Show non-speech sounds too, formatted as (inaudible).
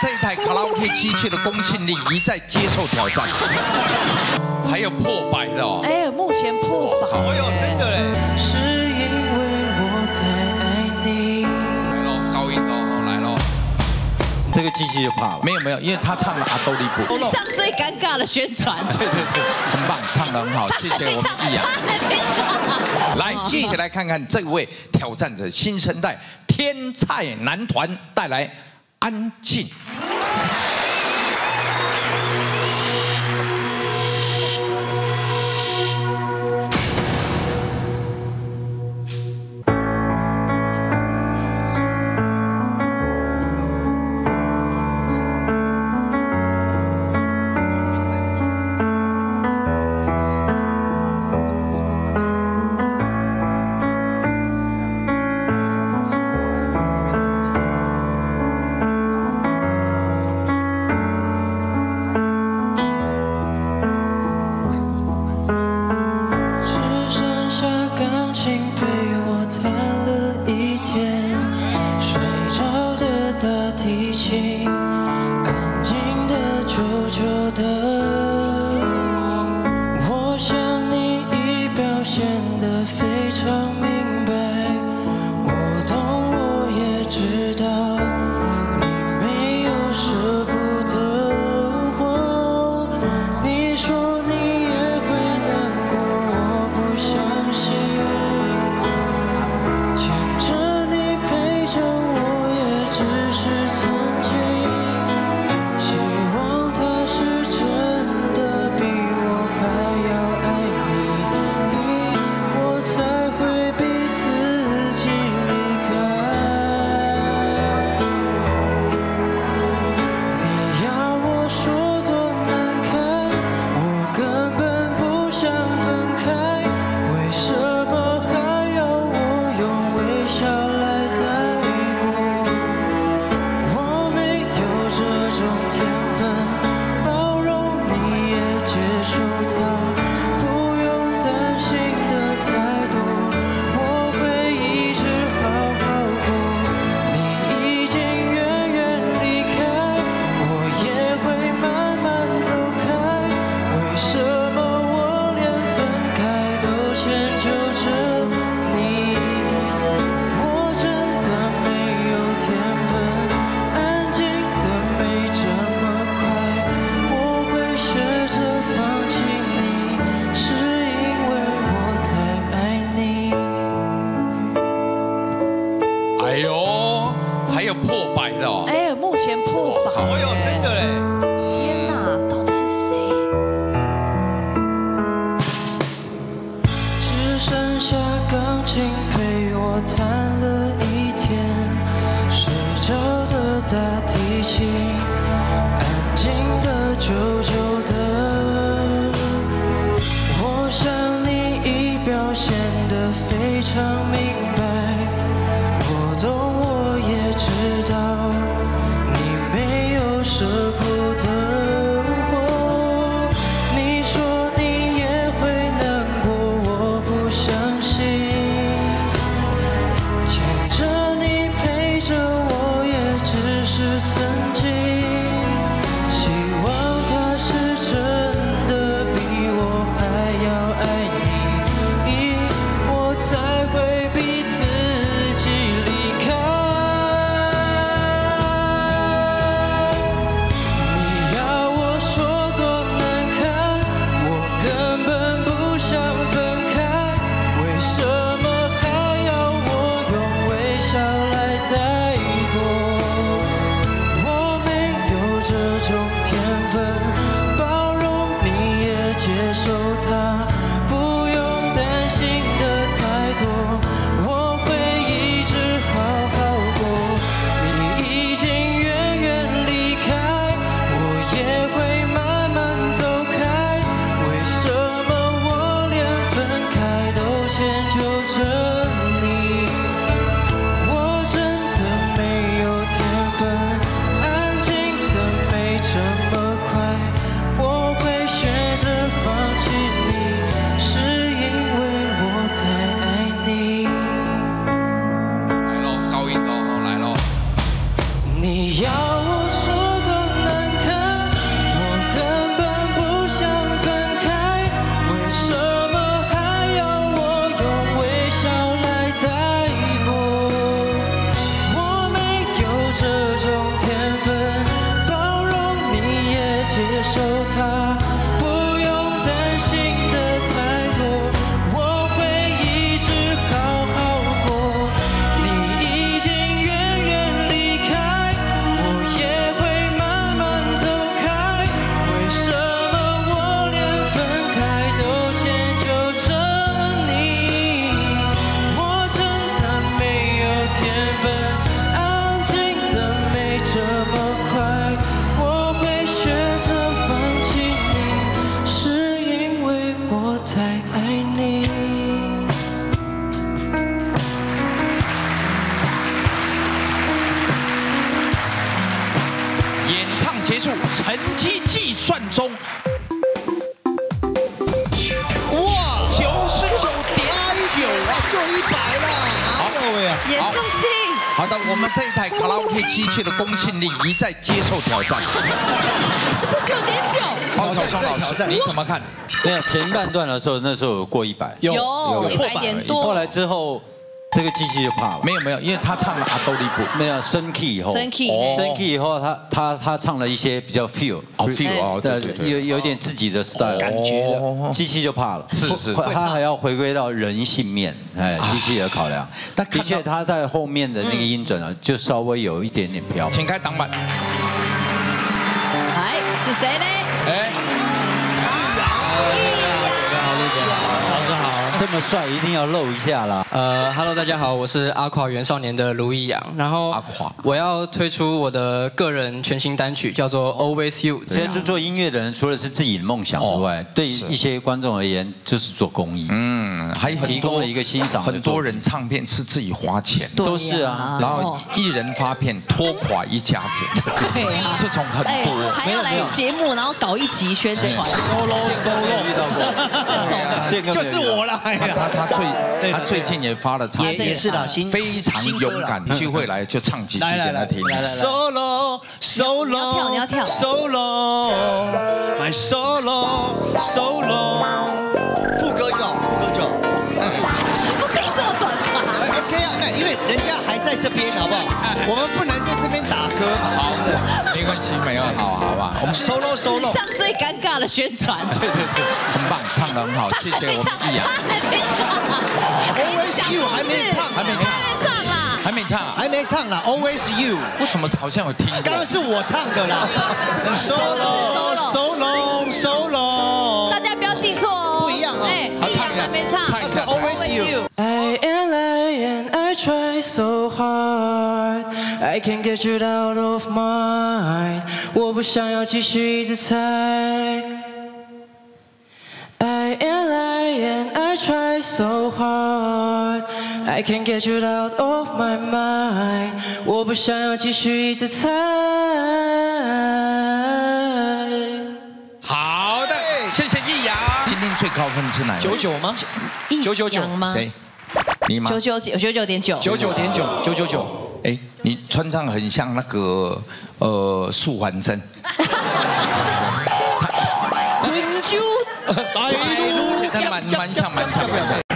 这一台卡拉 OK 机器的公信力一再接受挑战，(laughs) 还有破百的哦。哎，目前破百。哎呦，真的嘞。是因为我太爱你。来喽，高音哦，来喽。这个机器就怕了。没有没有，因为他唱了阿斗利布。(laughs) 上最尴尬的宣传。(laughs) 对对对，很棒，唱得很好，谢谢我们易阳。来，接下来看看这位挑战者新生代天菜男团带来。安静。只是种天分。一场成绩计算中，哇，九十九点九啊！就一百了，好各位啊，严重性，好的，我们这一台卡拉 OK 机器的公信力一再接受挑战。十九点九，黄晓松老师，挑战。你怎么看？没有前半段的时候，那时候有过一百，有有一百点多，后来之后这个机器就怕了，没有没有，因为他唱了阿兜利布。没有升 key 以后，升 key 哦。升 key 以后，他他他唱了一些比较 feel，哦，feel 哦，对对对，有有点自己的 style，感觉机器就怕了，是是是。他还要回归到人性面，哎，机器也考量。但的确，他在后面的那个音准啊，就稍微有一点点飘。请开挡板。哎，是谁呢？哎，这么帅，一定要露一下啦。呃，Hello，大家好，我是阿垮元少年的卢易阳，然后阿垮。我要推出我的个人全新单曲，叫做 Always You。其实做音乐的人，除了是自己的梦想之外，对一些观众而言，就是做公益。嗯，还有很多提供了一个欣赏很多人唱片是自己花钱的，都是啊。然后一人发片拖垮一家子，对啊。这种很哎，多。还要来节目，然后搞一集宣传，solo solo 遇到过，宪哥 (laughs) (laughs) 就是我了，哎他呀，他他最 (laughs) 他最近也发了唱也是的，非常勇敢，(laughs) 机会来就唱几句给他听。来来，solo solo 你要跳 solo my solo solo，副歌就好，副歌就好。不可以这么短吧？哎 OK 啊，那因为人家还在这边，好不好？我们不能在这边打歌。好，没关系，没有好，好吧，我们 solo solo，上最尴尬的宣传，对对对很棒，唱得很好，谢谢我们易阳，还没唱。Always You 还没唱，还没唱还没唱，还没唱。啊？还没唱呢，Always You，为什么好像有听过？刚刚是我唱的啦，solo solo solo，大家不要记错哦，不一样哦。哎，一下还没唱，唱一下。是 Always You。So hard, I can't get you out of mind。我不想要继续一直猜。I and I and I try so hard, I can't get you out of my mind。我不想要继续一直猜。好的，谢谢易阳。今天最高分是哪一？九九吗？九九九吗？谁？你吗？九九九九九点九，九九点九，九九九。哎，你穿上很像那个呃素环真。(laughs) 滚珠。(laughs) 白他蛮蛮像蛮像的。